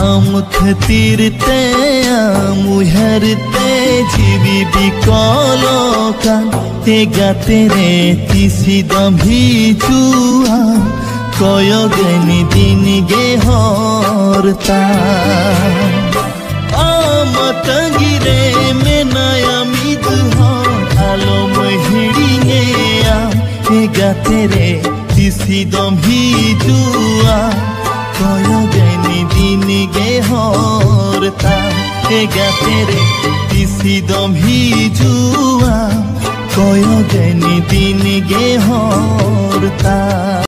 आम खतीरते मुहरते जीवी बिकलकान ते गातेरे तिसी दम्भी चुआ কয়গেনি দিন গে হরতা আমতগিরে মেনায়ামি দুহ আলো মহিড়িঙে গাতেরে তিসি দম্ভি জুয়া হরতা গাতেরে তিসি দম্ভি জুয়া কয়গেনি দিন গে হরতা